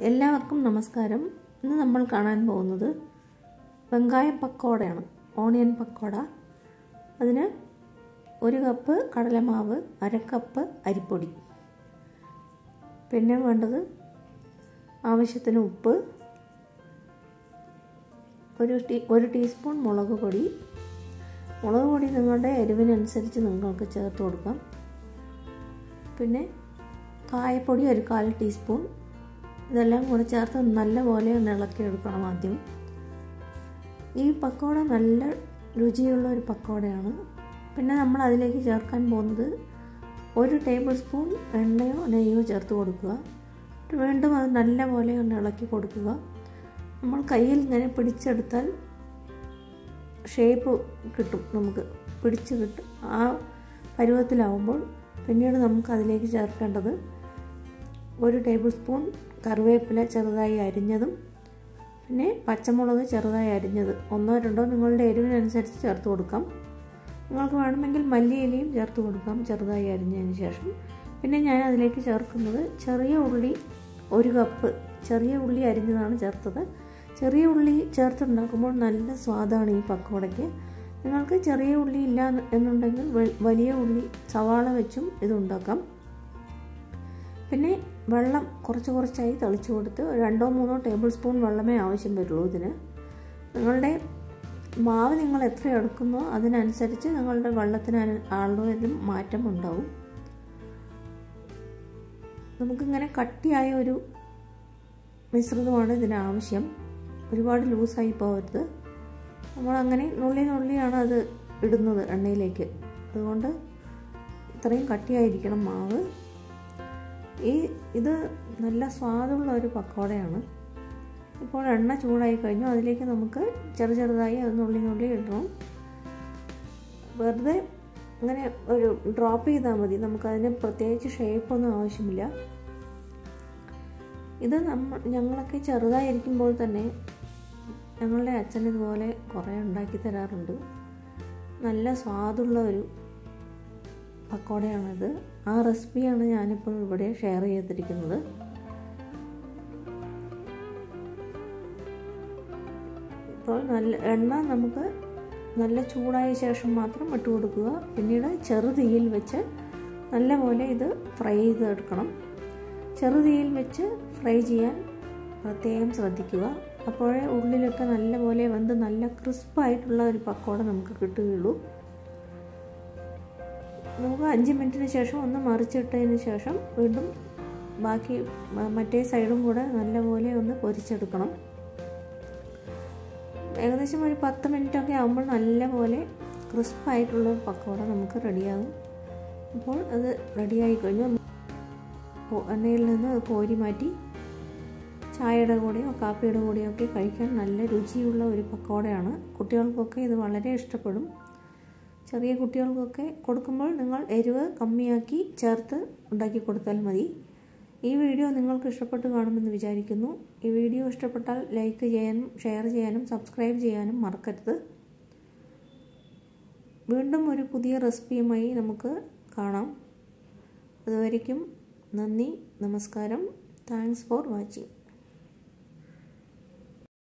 എല്ലാവർക്കും നമസ്കാരം. ഇന്ന് നമ്മൾ കാണാൻ പോകുന്നത് വെങ്കായ പക്കോടയാണ്. ഓണിയൻ പക്കോട. അതിന് ഒരു കപ്പ് കടലമാവ് അര കപ്പ് അരിപ്പൊടി. പിന്നെ വേണ്ടത് ആവശ്യത്തിന് ഉപ്പ്. ഒരു ടീ ഒരു ടീസ്പൂൺ മുളക് പൊടി. മുളക് പൊടി നിങ്ങളുടെ എരിവിനനുസരിച്ച് നിങ്ങൾക്ക് ചേർത്ത് കൊടുക്കാം. പിന്നെ കായപ്പൊടി ഒരു കാൽ ടീസ്പൂൺ. ഇതെല്ലാം കൂടെ ചേർത്ത് നല്ലപോലെ ഒന്ന് ഇളക്കി എടുക്കണം ആദ്യം. ഈ പക്കോട നല്ല രുചിയുള്ള ഒരു പക്കോടയാണ്. പിന്നെ നമ്മൾ അതിലേക്ക് ചേർക്കാൻ പോകുന്നത് ഒരു ടേബിൾ സ്പൂൺ എണ്ണയോ നെയ്യോ ചേർത്ത് കൊടുക്കുക. വീണ്ടും അത് നല്ലപോലെ ഒന്ന് ഇളക്കി കൊടുക്കുക. നമ്മൾ കയ്യിൽ ഇങ്ങനെ പിടിച്ചെടുത്താൽ ഷേപ്പ് കിട്ടും നമുക്ക്. പിടിച്ച് കിട്ടും. ആ പരുവത്തിലാവുമ്പോൾ പിന്നീട് നമുക്ക് അതിലേക്ക് ചേർക്കേണ്ടത് ഒരു ടേബിൾ സ്പൂൺ കറിവേപ്പില ചെറുതായി അരിഞ്ഞതും പിന്നെ പച്ചമുളക് ചെറുതായി അരിഞ്ഞത്. ഒന്നോ രണ്ടോ നിങ്ങളുടെ എരിവിനനുസരിച്ച് ചേർത്ത് കൊടുക്കാം. നിങ്ങൾക്ക് വേണമെങ്കിൽ മല്ലിയിലയും ചേർത്ത് കൊടുക്കാം ചെറുതായി അരിഞ്ഞതിന് ശേഷം. പിന്നെ ഞാൻ അതിലേക്ക് ചേർക്കുന്നത് ചെറിയ ഉള്ളി ഒരു കപ്പ് ചെറിയ ഉള്ളി അരിഞ്ഞതാണ് ചേർത്തത്. ചെറിയ ഉള്ളി ചേർത്തുണ്ടാക്കുമ്പോൾ നല്ല സ്വാദാണ് ഈ പക്കോടയ്ക്ക് നിങ്ങൾക്ക് ചെറിയ ഉള്ളി ഇല്ല എന്നുണ്ടെങ്കിൽ വലിയ ഉള്ളി സവാള വെച്ചും ഇത് ഉണ്ടാക്കാം. പിന്നെ വെള്ളം കുറച്ച് കുറച്ചായി തളിച്ചു കൊടുത്ത് രണ്ടോ മൂന്നോ ടേബിൾ സ്പൂൺ വെള്ളമേ ആവശ്യം വരുള്ളൂ ഇതിന്. നിങ്ങളുടെ മാവ് നിങ്ങൾ എത്ര എടുക്കുന്നോ അതിനനുസരിച്ച് നിങ്ങളുടെ വെള്ളത്തിന് അളവിലും മാറ്റം ഉണ്ടാവും. നമുക്കിങ്ങനെ കട്ടിയായ ഒരു മിശ്രിതമാണ് ഇതിന് ആവശ്യം. ഒരുപാട് ലൂസായി പോകരുത്. നമ്മളങ്ങനെ നുള്ളി നുള്ളിയാണ് അത് ഇടുന്നത് എണ്ണയിലേക്ക്. അതുകൊണ്ട് ഇത്രയും കട്ടിയായിരിക്കണം മാവ്. ഈ ഇത് നല്ല സ്വാദുള്ള ഒരു പക്കോടയാണ്. ഇപ്പോൾ എണ്ണ ചൂടായി കഴിഞ്ഞു. അതിലേക്ക് നമുക്ക് ചെറു ചെറുതായി അത് നുള്ളി ഇടണം. വെറുതെ അങ്ങനെ ഒരു ഡ്രോപ്പ് ചെയ്താൽ മതി. നമുക്കതിന് പ്രത്യേകിച്ച് ഷേപ്പൊന്നും ആവശ്യമില്ല. ഇത് നമ്മ ഞങ്ങളൊക്കെ ചെറുതായിരിക്കുമ്പോൾ തന്നെ ഞങ്ങളുടെ അച്ഛൻ ഇതുപോലെ കുറേ ഉണ്ടാക്കി തരാറുണ്ട്. നല്ല സ്വാദുള്ള ഒരു പക്കോടയാണിത്. ആ റെസിപ്പിയാണ് ഞാനിപ്പോൾ ഇവിടെ ഷെയർ ചെയ്തിരിക്കുന്നത്. ഇപ്പോൾ നല്ല എണ്ണ നമുക്ക് നല്ല ചൂടായ ശേഷം മാത്രം ഇട്ട് കൊടുക്കുക. പിന്നീട് ചെറുതീയിൽ വെച്ച് നല്ലപോലെ ഇത് ഫ്രൈ ചെയ്തെടുക്കണം. ചെറുതീയിൽ വെച്ച് ഫ്രൈ ചെയ്യാൻ പ്രത്യേകം ശ്രദ്ധിക്കുക. അപ്പോഴേ ഉള്ളിലൊക്കെ നല്ലപോലെ വെന്ത് നല്ല ക്രിസ്പായിട്ടുള്ള ഒരു പക്കോട നമുക്ക് കിട്ടുകയുള്ളൂ. നമുക്ക് അഞ്ച് മിനിറ്റിന് ശേഷം ഒന്ന് മറിച്ചിട്ടതിന് ശേഷം വീണ്ടും ബാക്കി മറ്റേ സൈഡും കൂടെ നല്ലപോലെ ഒന്ന് പൊരിച്ചെടുക്കണം. ഏകദേശം ഒരു പത്ത് മിനിറ്റൊക്കെ ആകുമ്പോൾ നല്ലപോലെ ക്രിസ്പായിട്ടുള്ള പക്കോട നമുക്ക് റെഡിയാകും. അപ്പോൾ അത് റെഡിയായി കഴിഞ്ഞു. എണ്ണയിൽ നിന്ന് കോരി മാറ്റി ചായയുടെ കൂടെയോ കാപ്പിയുടെ കൂടെയോ ഒക്കെ കഴിക്കാൻ നല്ല രുചിയുള്ള ഒരു പക്കോടയാണ് കുട്ടികൾക്കൊക്കെ ഇത് വളരെ ഇഷ്ടപ്പെടും. ചെറിയ കുട്ടികൾക്കൊക്കെ കൊടുക്കുമ്പോൾ നിങ്ങൾ എരിവ് കമ്മിയാക്കി ചേർത്ത് ഉണ്ടാക്കി കൊടുത്താൽ മതി. ഈ വീഡിയോ നിങ്ങൾക്ക് ഇഷ്ടപ്പെട്ട് കാണുമെന്ന് വിചാരിക്കുന്നു. ഈ വീഡിയോ ഇഷ്ടപ്പെട്ടാൽ ലൈക്ക് ചെയ്യാനും ഷെയർ ചെയ്യാനും സബ്സ്ക്രൈബ് ചെയ്യാനും മറക്കരുത്. വീണ്ടും ഒരു പുതിയ റെസിപ്പിയുമായി നമുക്ക് കാണാം. അതുവരയ്ക്കും നന്ദി നമസ്കാരം. Thanks for watching.